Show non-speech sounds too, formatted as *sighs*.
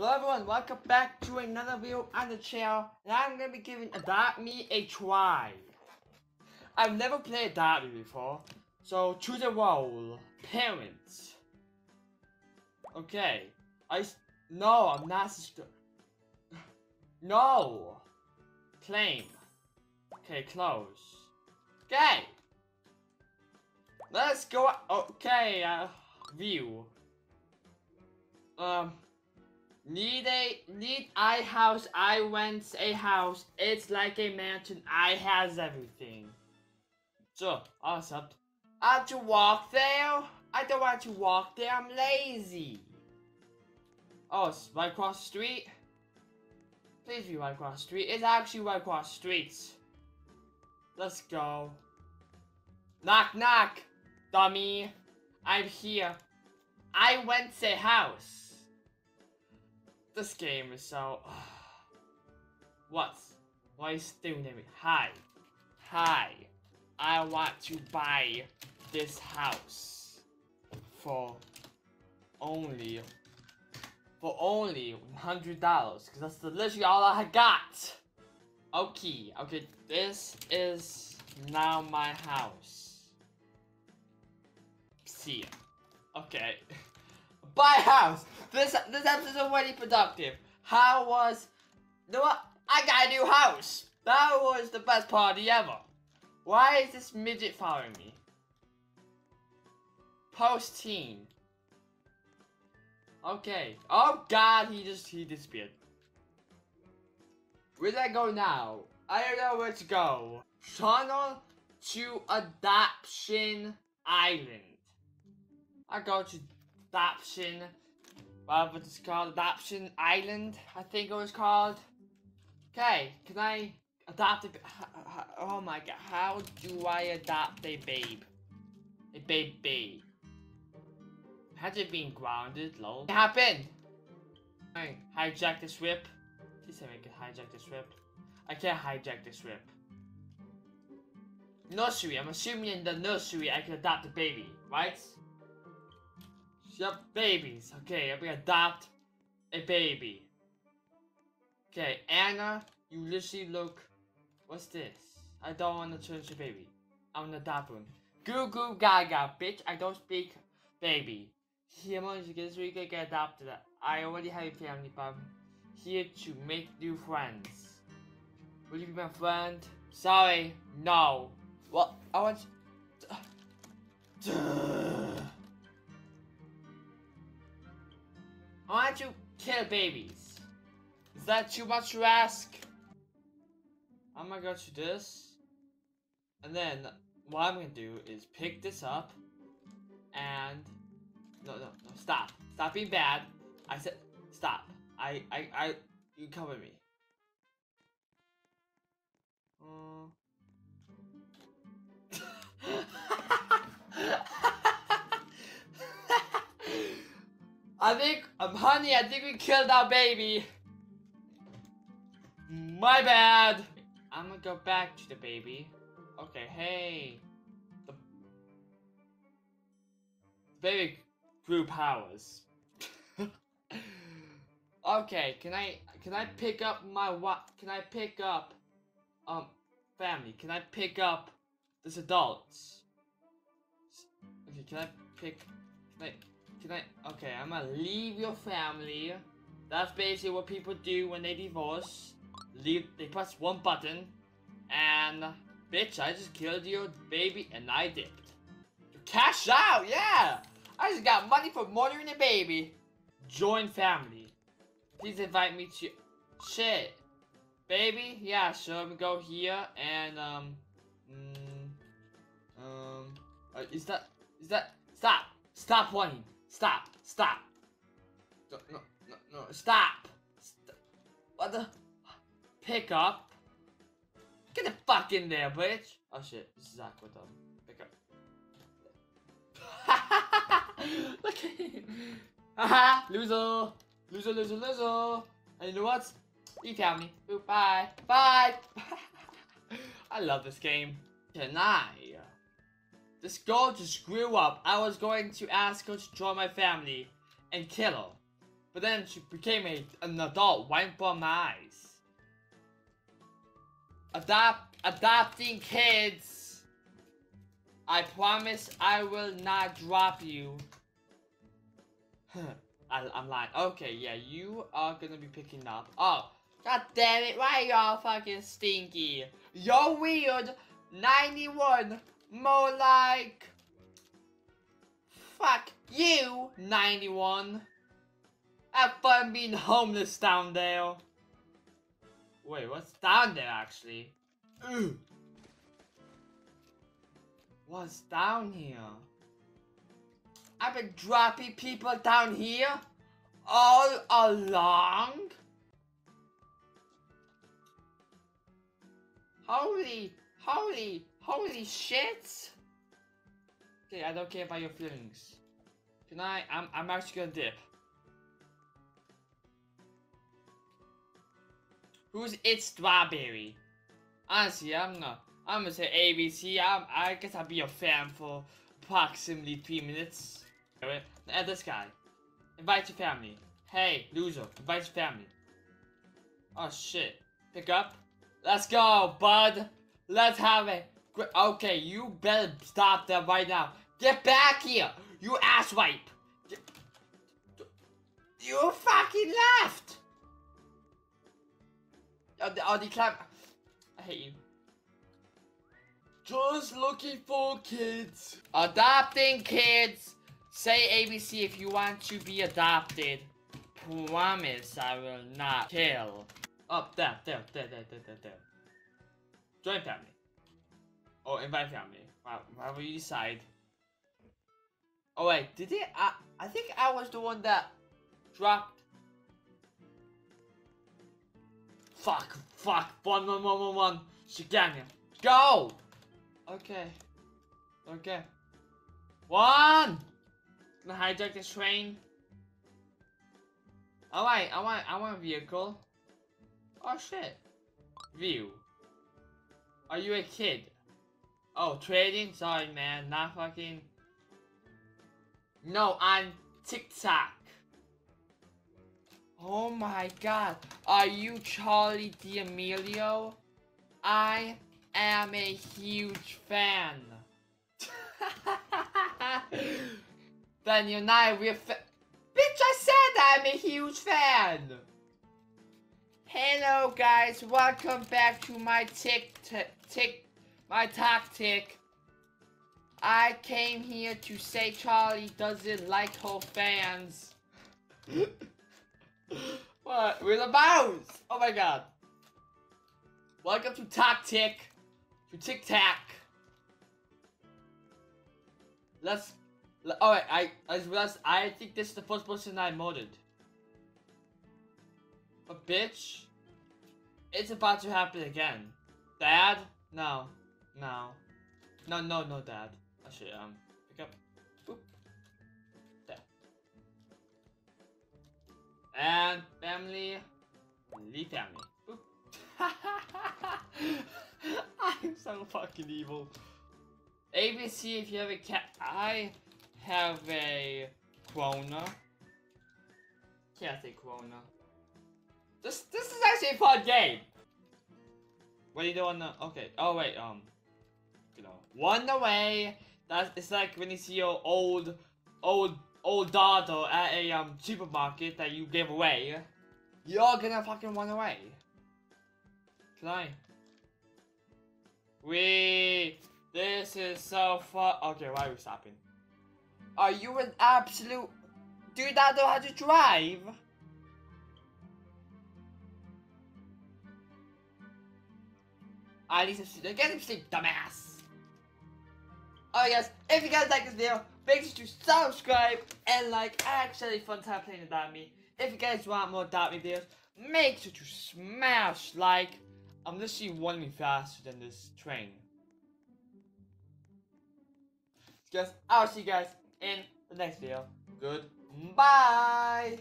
Hello everyone, welcome back to another video on the channel, and I'm gonna be giving Adopt Me a try. I've never played Adopt Me before, so choose a role. Parents. Okay. I no, I'm not sister. *laughs* No. Claim. Okay, close. Okay. Let's go. Okay, uh, view. Um. Need a need I house I went a house. It's like a mansion. I has everything. So awesome. I have to walk there. I don't want to walk there. I'm lazy. Oh, it's right across the street. Please be right across the street. It's actually right across the streets. Let's go. Knock knock, dummy. I'm here. I went to house. This game so... *sighs* what? Why is doing me? Hi. Hi. I want to buy this house for only for only $100 because that's literally all I got. Okay, okay, this is now my house. See ya. Okay. *laughs* Buy house! This this episode is already productive. How was you know? I got a new house! That was the best party ever. Why is this midget following me? Post teen. Okay. Oh god, he just he disappeared. Where did I go now? I don't know where to go. Channel to Adoption Island. I go to Adoption, Uh, whatever it's called, Adoption Island, I think it was called. Okay, can I adopt a, oh my god, how do I adopt a babe? A baby. Has it been grounded, lol? What happened? I hijack this whip. Please say I can hijack this whip. I can't hijack this whip. Nursery, I'm assuming in the nursery I can adopt a baby, right? Yep, babies. Okay, gonna adopt a baby. Okay, Anna, you literally look... What's this? I don't want to turn to baby. I'm gonna adopt one. Goo goo gaga, bitch. I don't speak baby. Here, to get we can get adopted. I already have a family, but I'm here to make new friends. Will you be my friend? Sorry, no. Well, I want... Why don't you kill babies? Is that too much to ask? I'm gonna go to this. And then what I'm gonna do is pick this up and no no no stop. Stop being bad. I said stop. I I I you come with me. I think, um, honey, I think we killed our baby. My bad. I'm gonna go back to the baby. Okay, hey. The, baby grew powers. *laughs* okay, can I can I pick up my what? Can I pick up um family? Can I pick up this adults? Okay, can I pick? I? Okay, I'm gonna leave your family. That's basically what people do when they divorce. Leave. They press one button, and bitch, I just killed your baby, and I dipped. Cash out, yeah. I just got money for murdering a baby. Join family. Please invite me to. Shit. Baby? Yeah, sure. I'm go here and um. Mm, um. Uh, is that? Is that? Stop! Stop running! Stop! Stop! No, no, no, no. Stop! St what the? Pick up? Get the fuck in there, bitch! Oh shit, this is Zach with them. Pick up. *laughs* Look at him! Haha! loser! Loser, loser, loser! And you know what? You tell me. Ooh, Bye. Bye! *laughs* I love this game. I? This girl just grew up. I was going to ask her to join my family and kill her. But then she became a, an adult right before my eyes. Adopt, adopting kids. I promise I will not drop you. *laughs* I, I'm lying. Okay, yeah, you are gonna be picking up. Oh, god damn it, why are y'all fucking stinky? You're weird. 91. More like... Fuck you, 91. Have fun being homeless down there. Wait, what's down there actually? Ugh. *clears throat* What's down here? I've been dropping people down here all along. Holy, holy, holy shit! Okay, I don't care about your feelings. I? I'm, I'm actually gonna dip. Who's it strawberry? Honestly, I'm not. I'm gonna say ABC. I'm, I guess I'll be a fan for approximately three minutes. Alright, and this guy. Invite your family. Hey, loser, invite your family. Oh shit. Pick up. Let's go, bud. Let's have it. Okay, you better stop that right now. Get back here, you asswipe. You fucking left. Oh, the, oh, the climb. I hate you. Just looking for kids. Adopting kids. Say ABC if you want to be adopted. Promise I will not kill. Up there, there, there, there, there, there, there. Join family. Or invite family. Whatever you decide. Oh wait, did it? I, I think I was the one that dropped Fuck, fuck, one, one, one, one, one. Shiganya. Go! Okay. Okay. One! Gonna hijack this train. Oh wait, I want, I want a vehicle. Oh shit. View. Are you a kid? Oh, trading? Sorry man, not fucking... No, I'm TikTok. Oh my god. Are you Charli D'Amelio? I am a huge fan. *laughs* then you're not a real fan. Bitch, I said I'm a huge fan. Hello guys, welcome back to my tick tick my tactic. I came here to say Charli doesn't like her fans. *laughs* what? We're the! Oh my god. Welcome to Tactic. To Tic Tac. Let's. Alright, I, I realized I think this is the first person I murdered. But bitch, it's about to happen again. Dad? No. No. No, no, no, Dad. Actually, um, pick up. There. And family, leave family. *laughs* I'm so fucking evil. ABC, if you have a cat, I have a Corona. Can't say Corona. This this is actually a fun game. What are you doing? The, okay. Oh wait. Um. You know, one away. That's it's like when you see your old, old old daughter at a um supermarket that you gave away, you're gonna fucking run away. Can I? We. This is so fun. Okay, why are we stopping? Are you an absolute? You not know how to drive? I need some sleep. Get some sleep, dumbass. Oh yes, if you guys like this video, Make sure to subscribe and like. Actually fun time playing Adopt Me. If you guys want more Adopt Me videos, make sure to smash like. I'm literally running faster than this train. Guys, I'll see you guys in the next video. Goodbye.